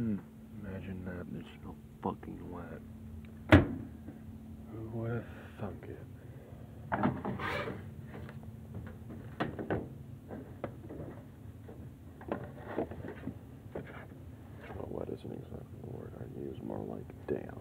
Hmm. Imagine that. There's no fucking way. Who would have thunk it? Well, wet isn't exactly the word I'd use. More like damn.